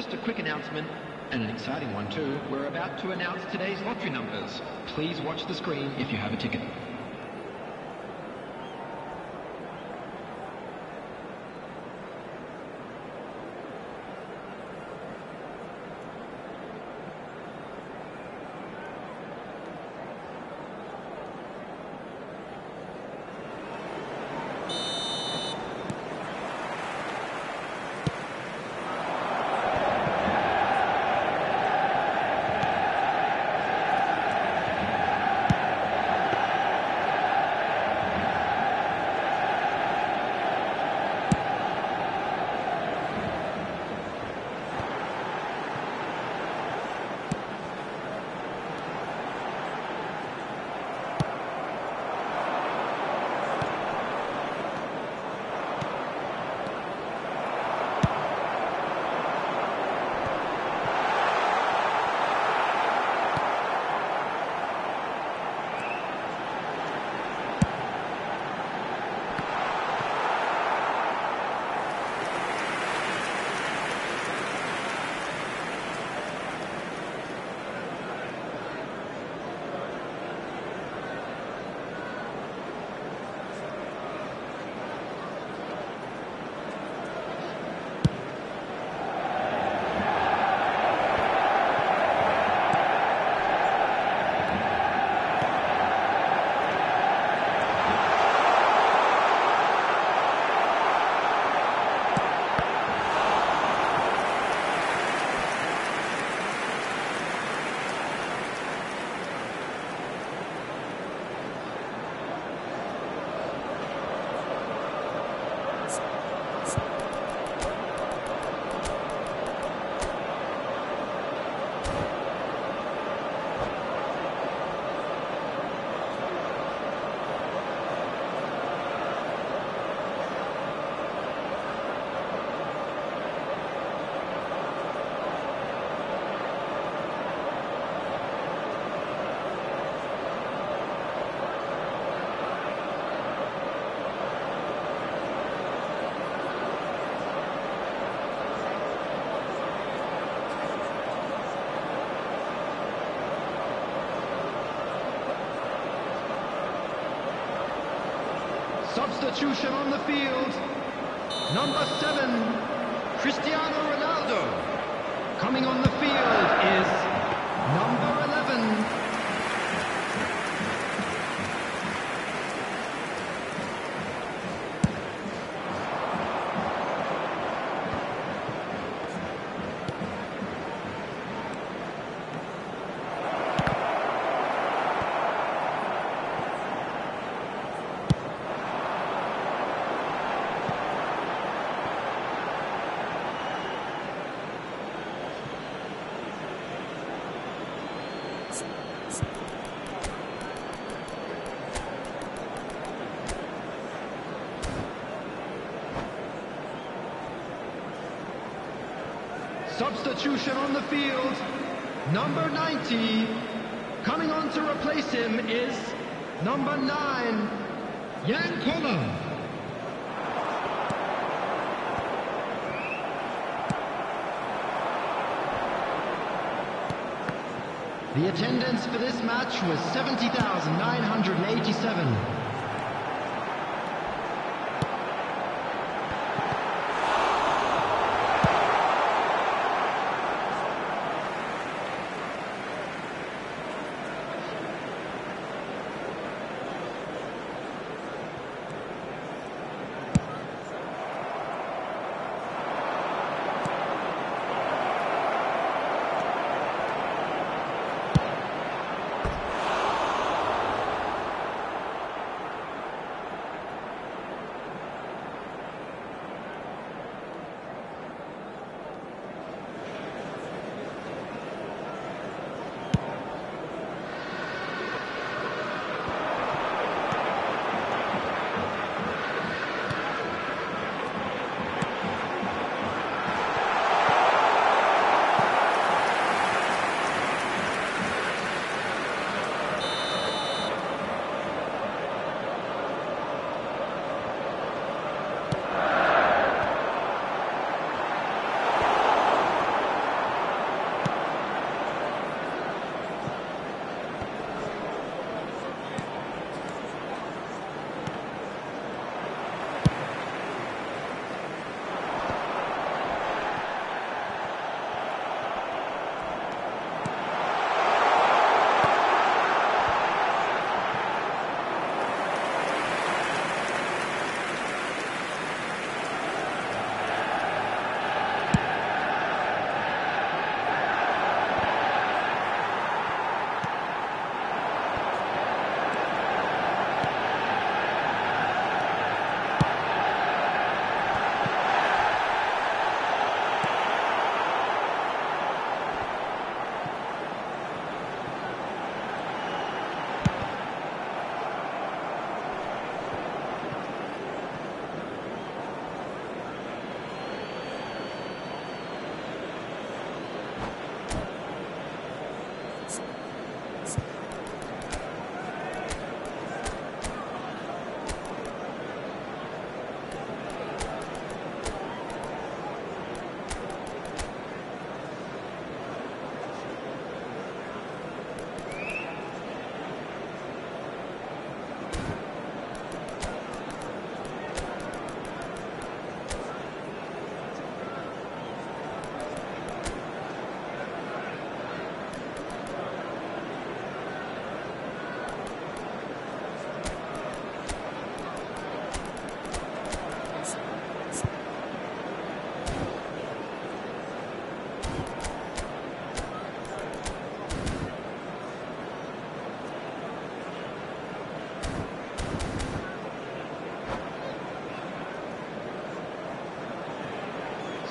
Just a quick announcement, and an exciting one too. We're about to announce today's lottery numbers. Please watch the screen if you have a ticket. Substitution on the field. Number seven, Cristiano Ronaldo. Coming on the field is number 11, Substitution on the field. Number 90. Coming on to replace him is number 9, Jan Koller. The attendance for this match was 70,987.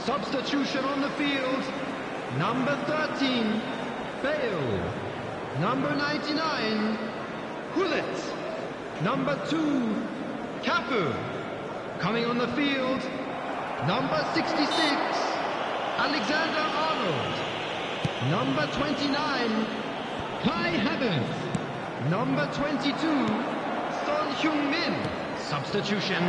Substitution on the field. Number 13, Bale. Number 99, Hullet. Number 2, Cafu. Coming on the field, number 66, Alexander Arnold. Number 29, Kai Havertz. Number 22, Son Heung-min. Substitution.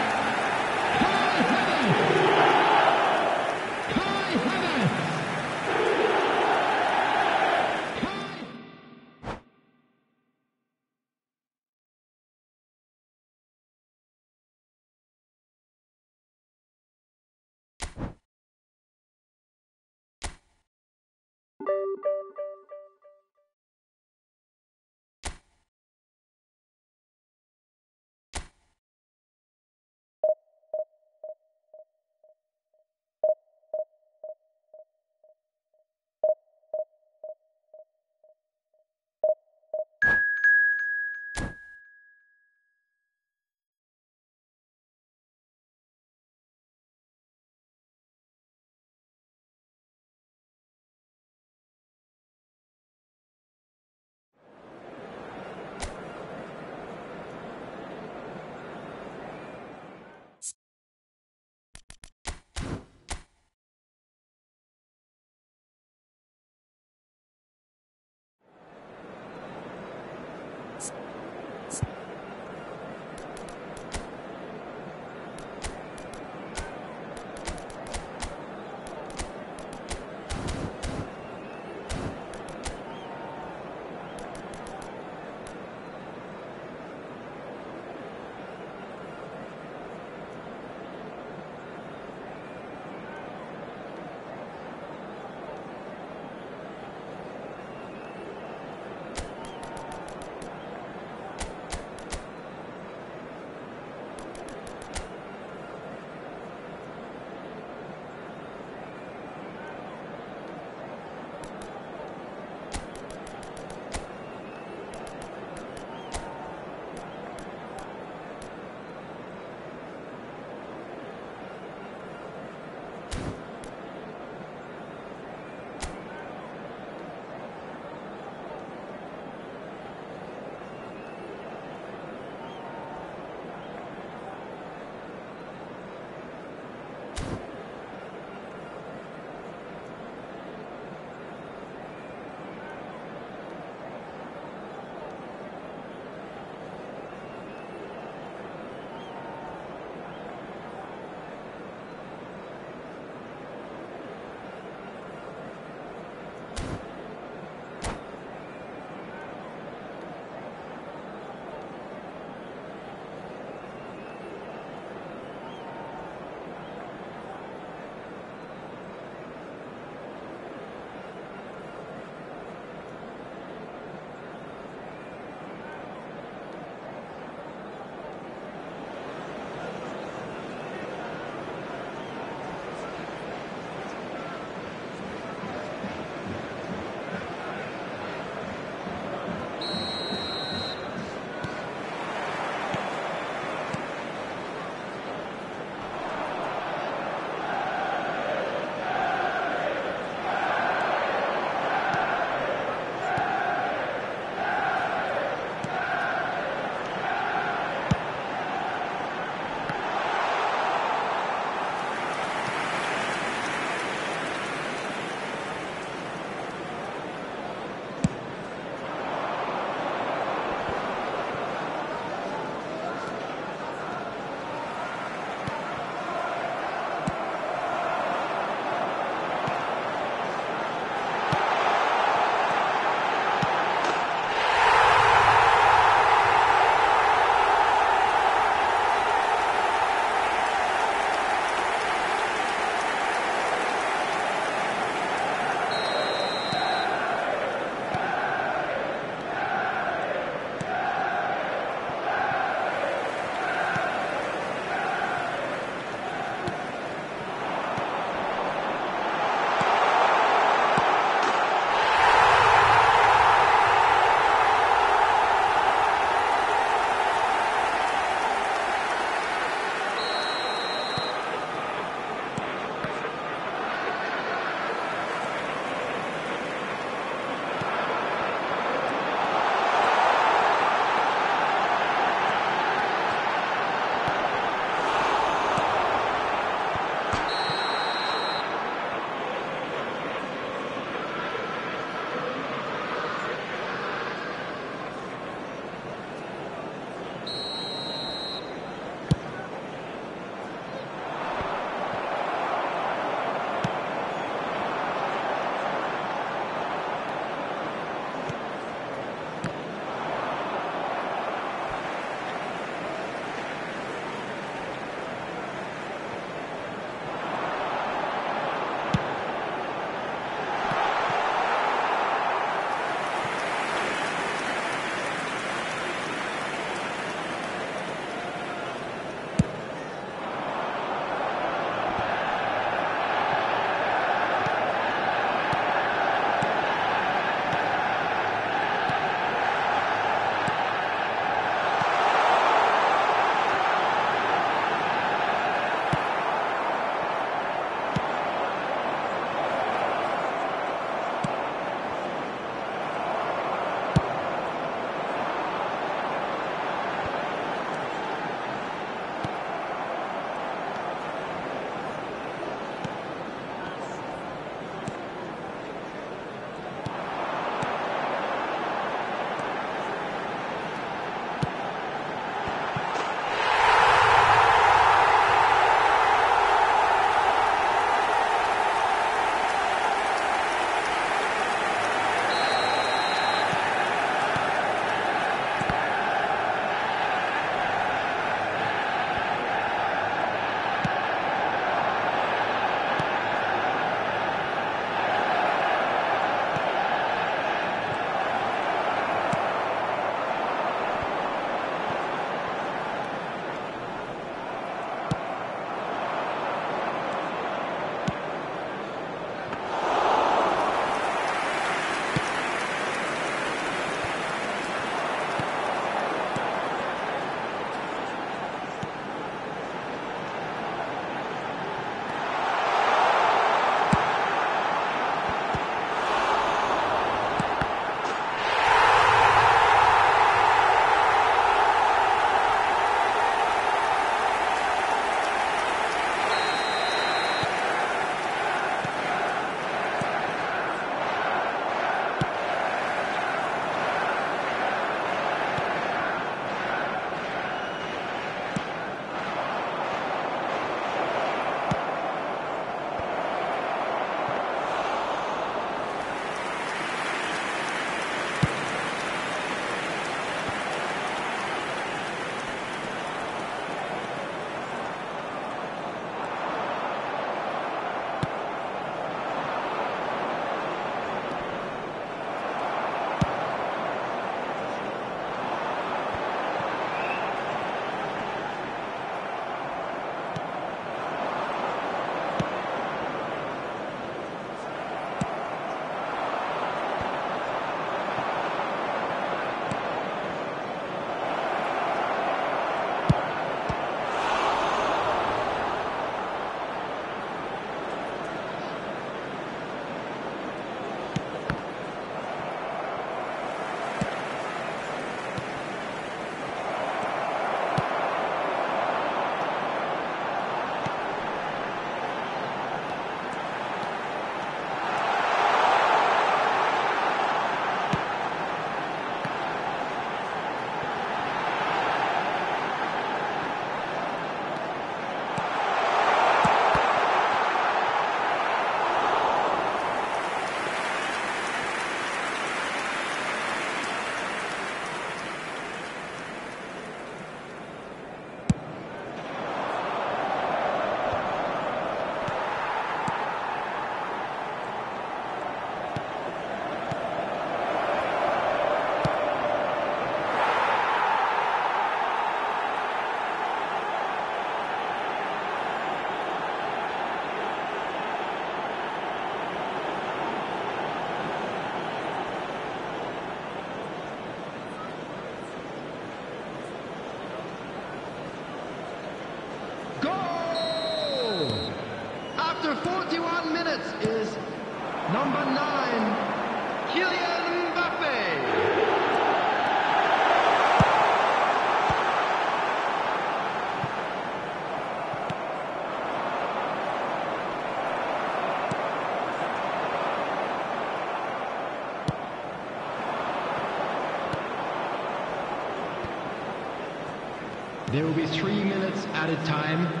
There will be three minutes at a time.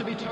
To be towed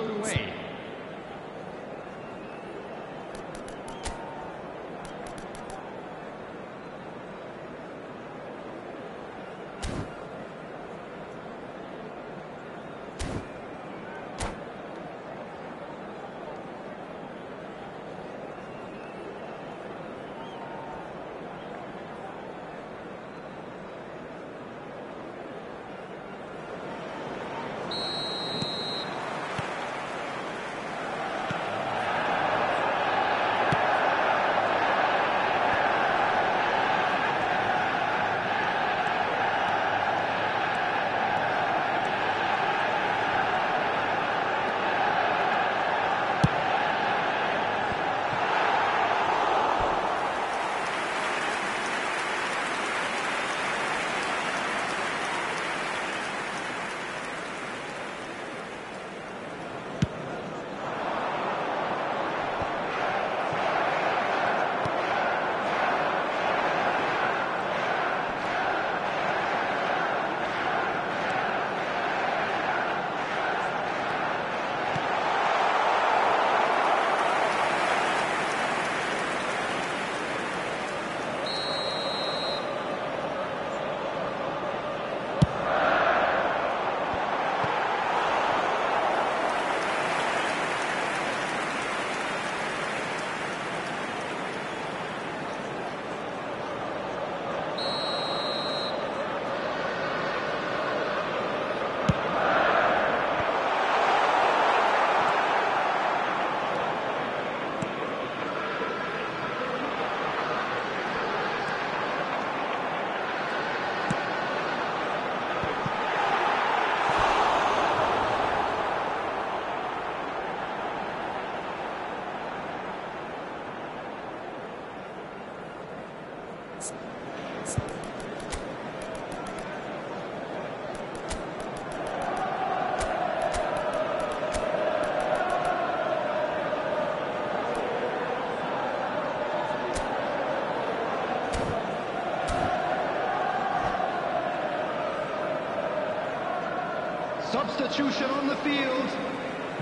Substitution on the field.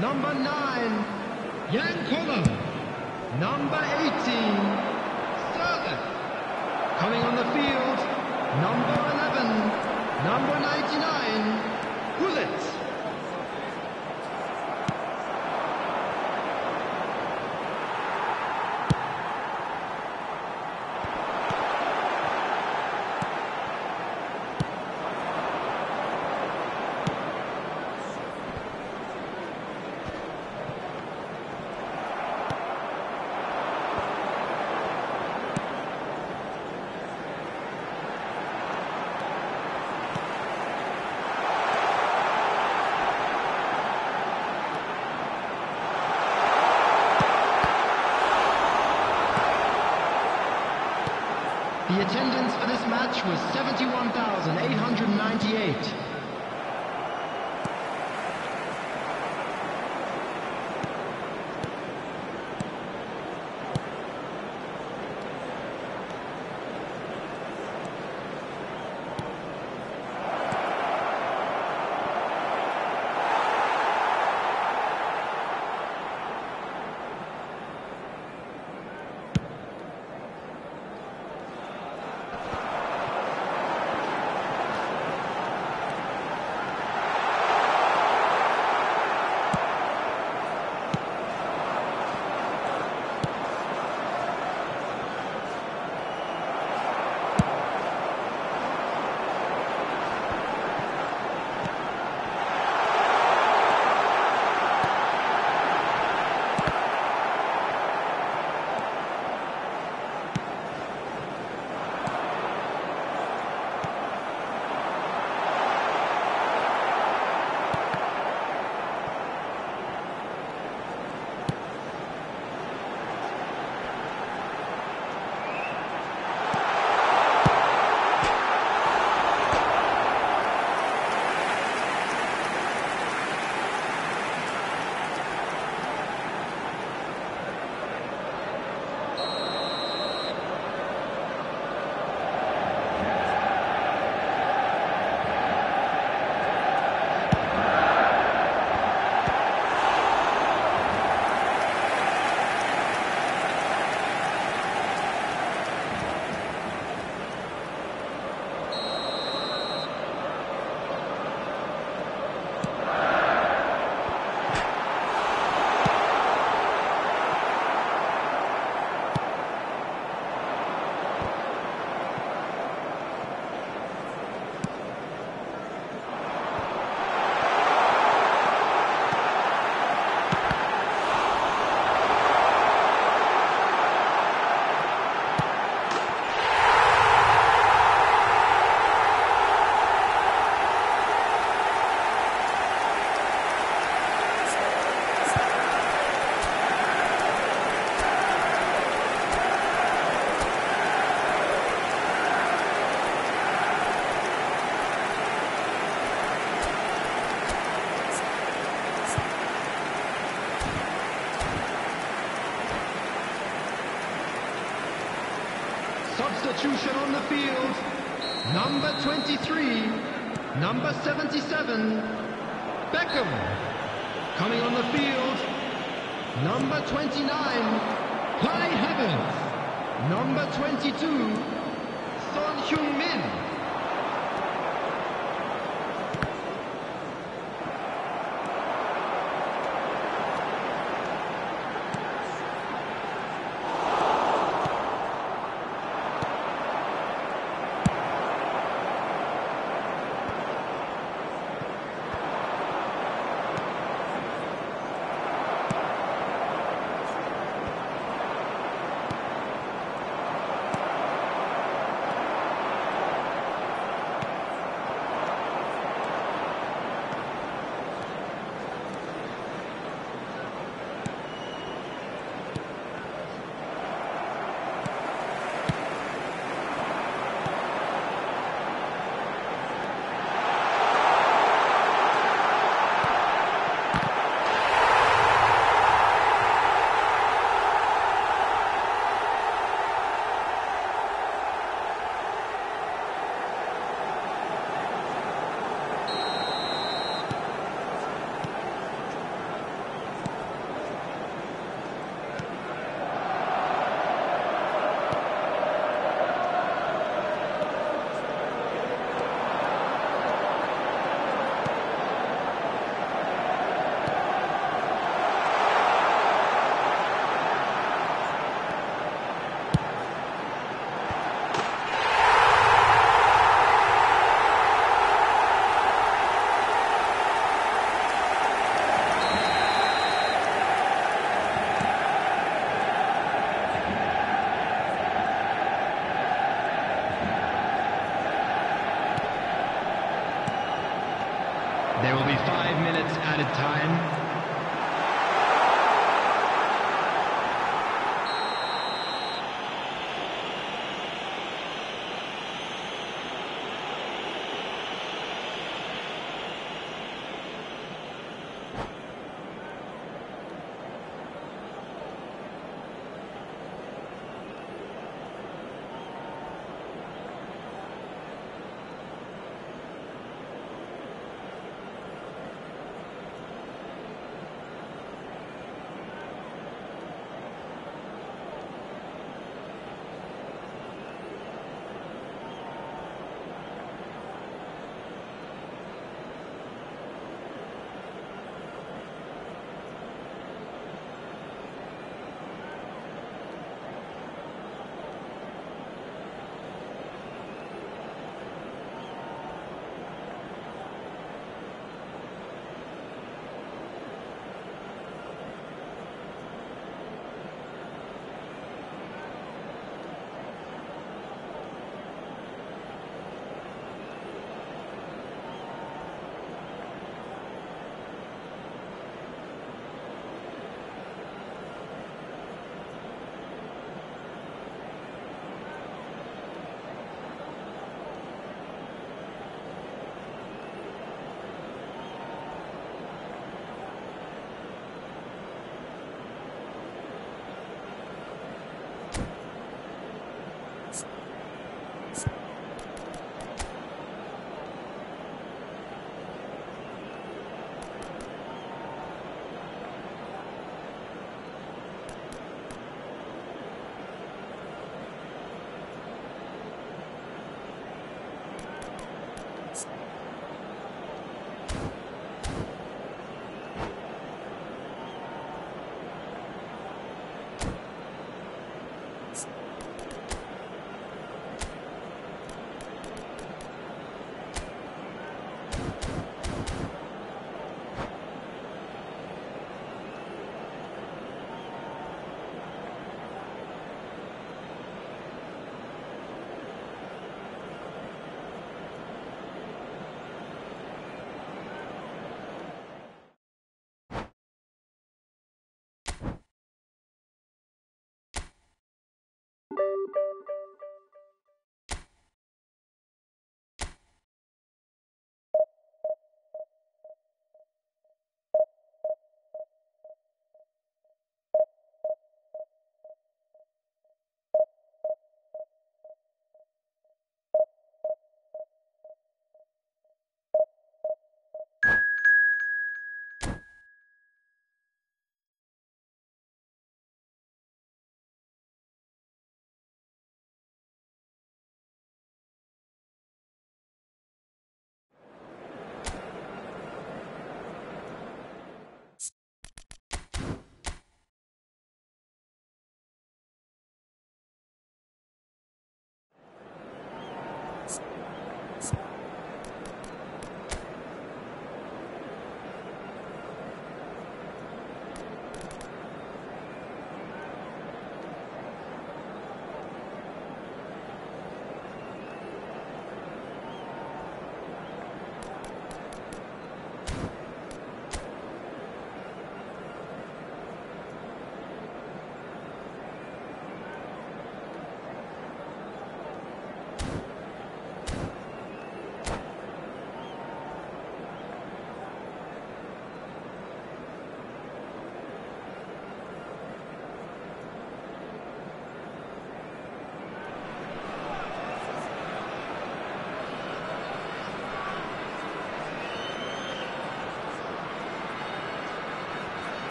Number nine, Jan Koller. Number 18, Sterling. Coming on the field, number 11, number 99, Gullit. The attendance for this match was 71,898. 23, number 77, Beckham. Coming on the field, number 29, Kai Havertz. Number 22,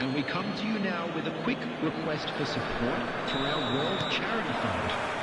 And we come to you now with a quick request for support for our World Charity Fund.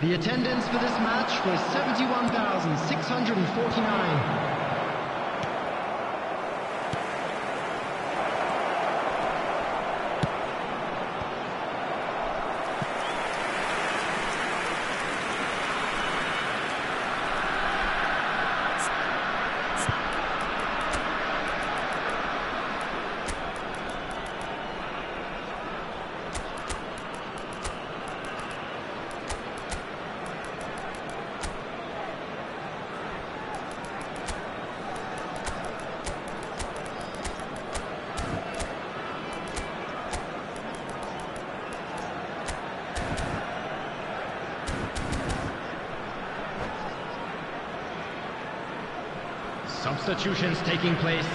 The attendance for this match was 71,649. Substitutions taking place.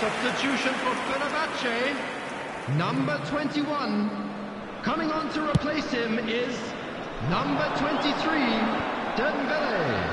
Substitution for Fenerbahce, number 21. Coming on to replace him is number 23, Dembele.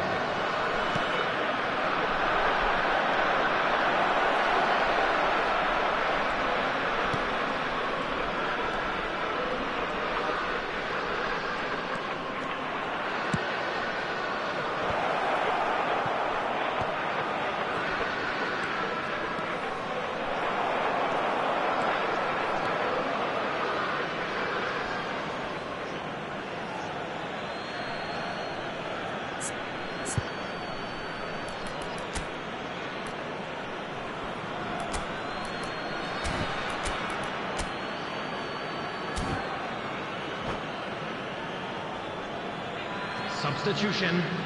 Substitution.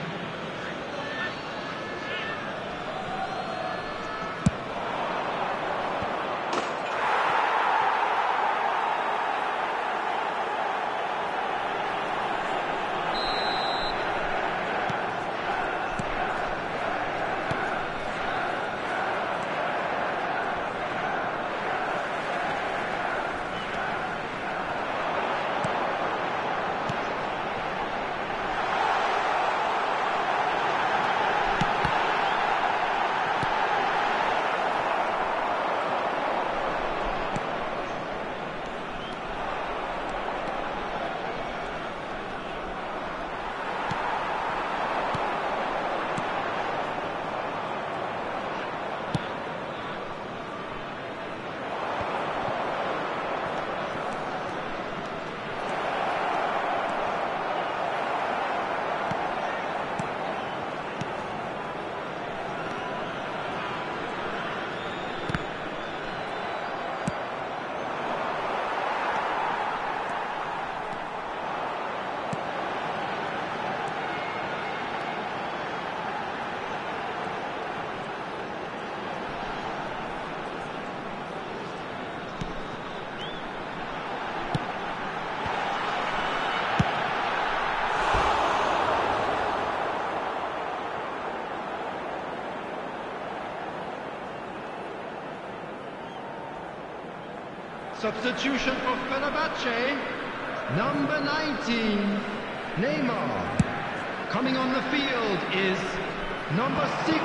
Substitution for Fenerbahce, number 19, Neymar. Coming on the field is number 6,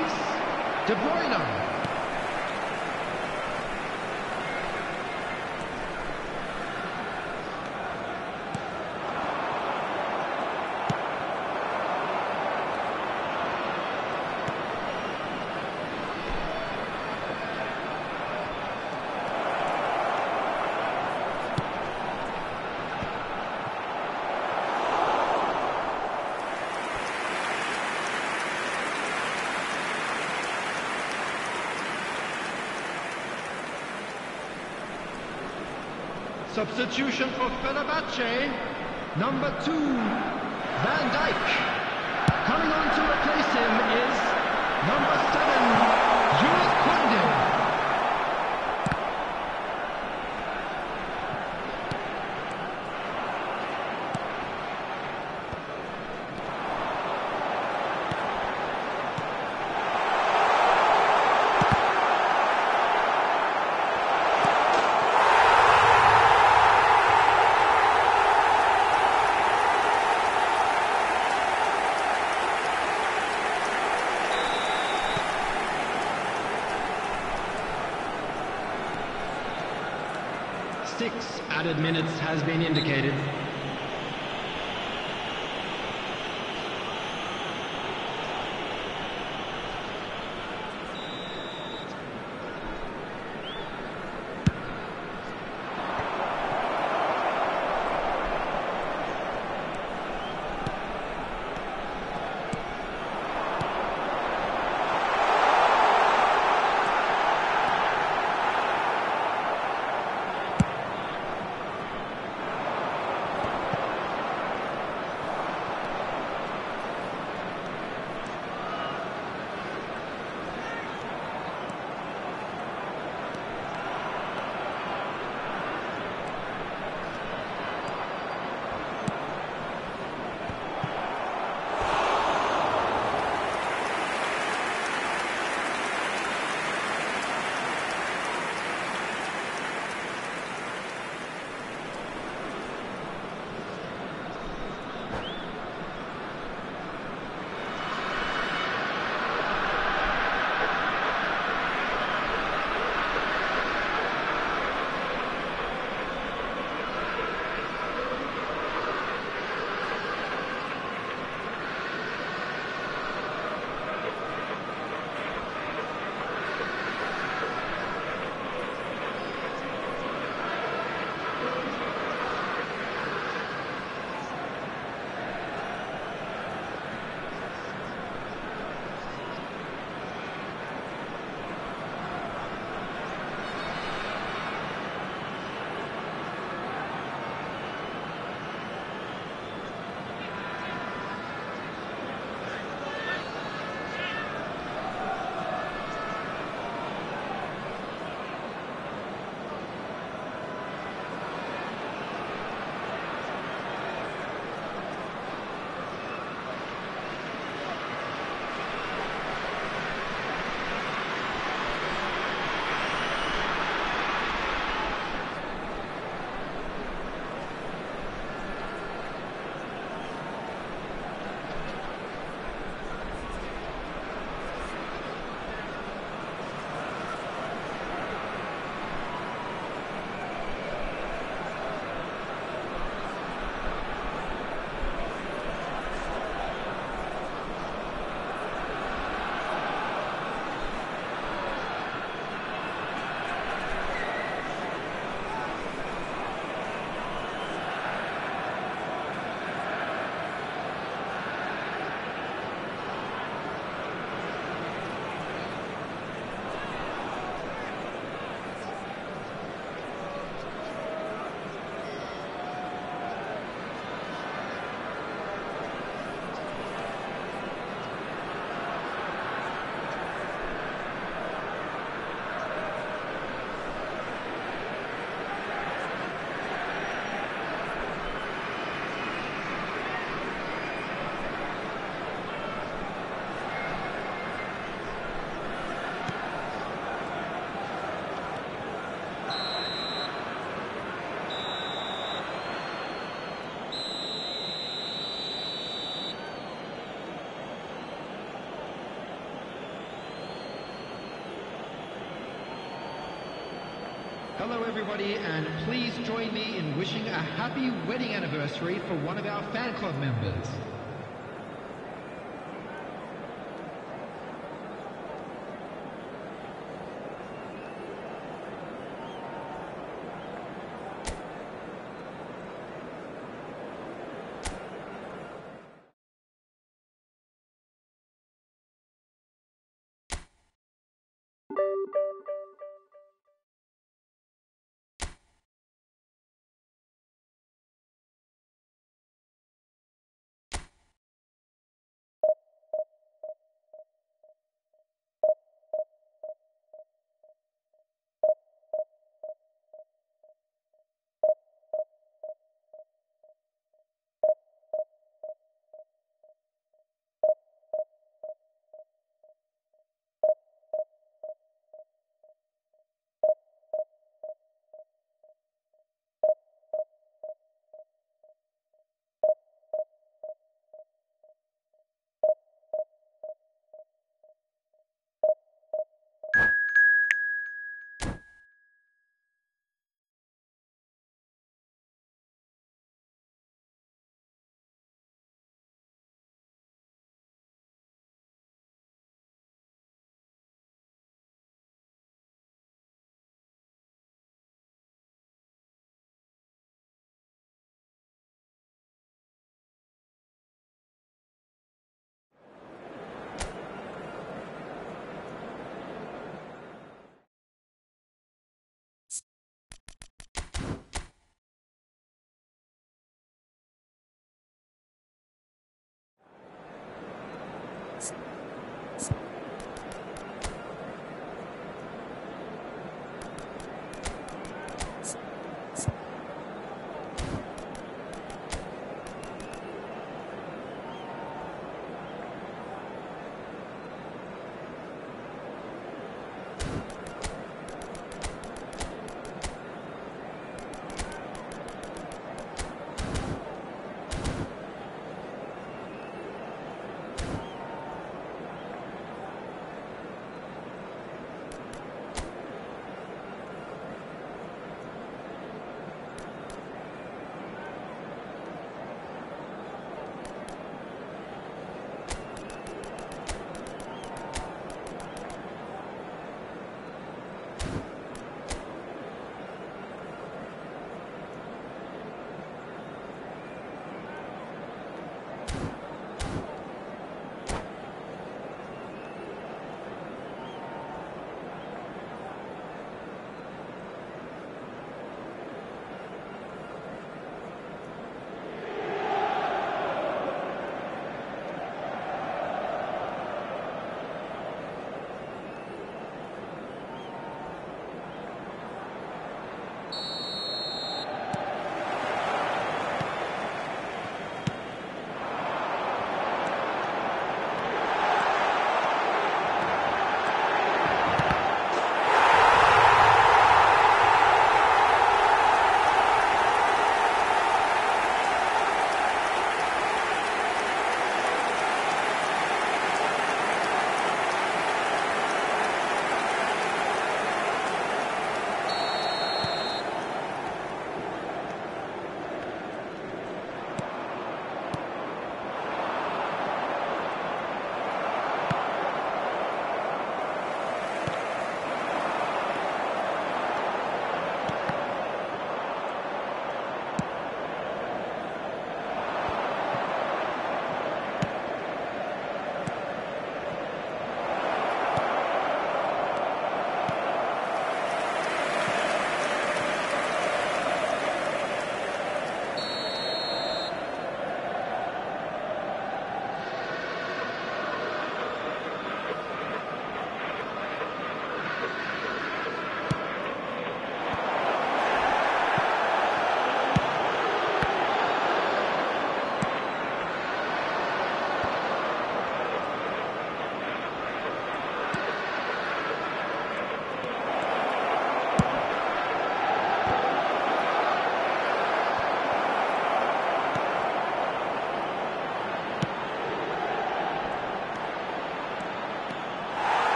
De Bruyne. Substitution for Fenerbahce, number two, Van Dijk. Coming on to replace him is minutes has been indicated. Everybody, and please join me in wishing a happy wedding anniversary for one of our fan club members.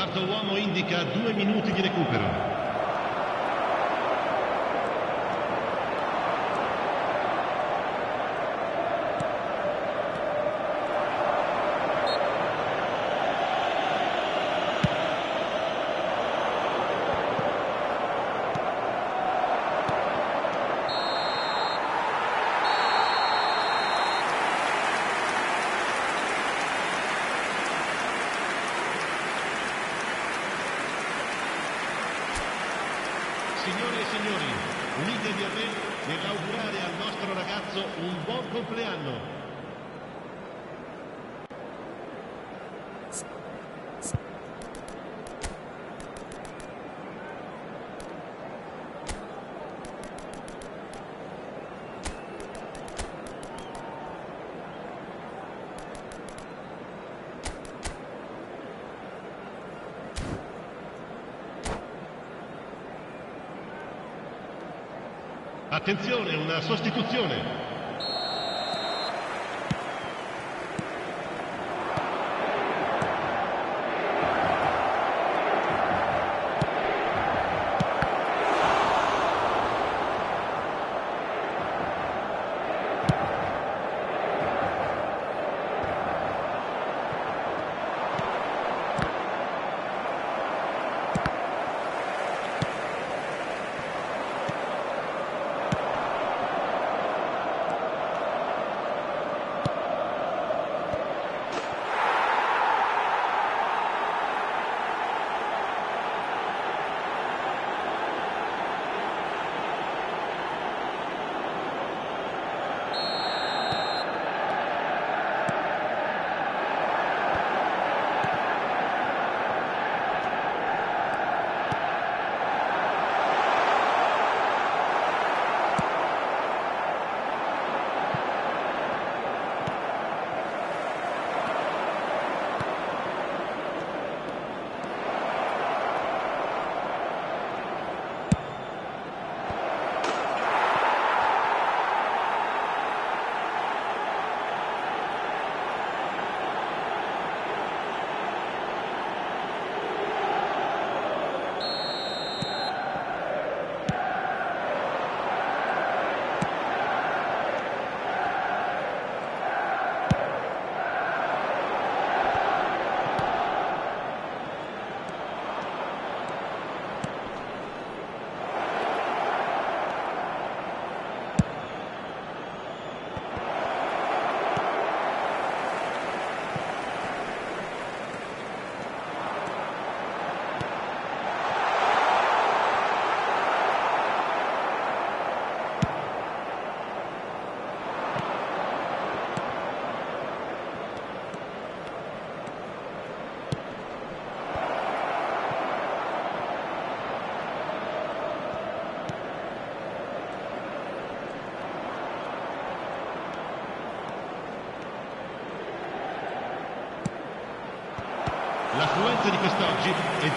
Quarto uomo indica due minuti di recupero. Attenzione, una sostituzione.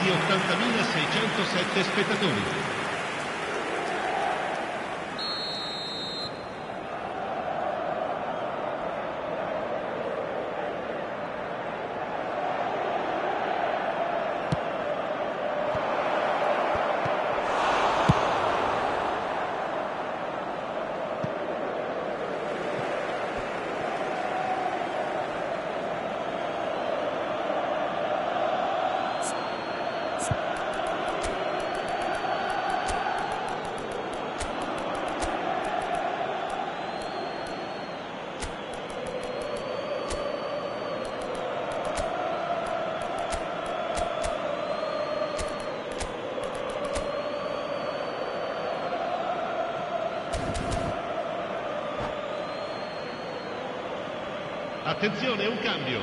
Di 80.607 spettatori. Attenzione, un cambio.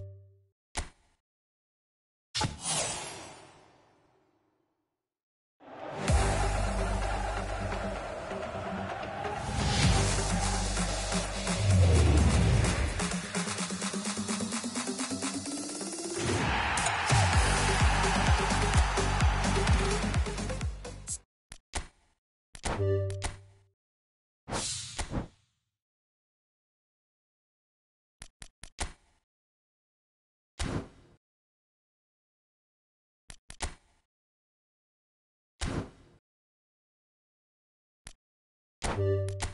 you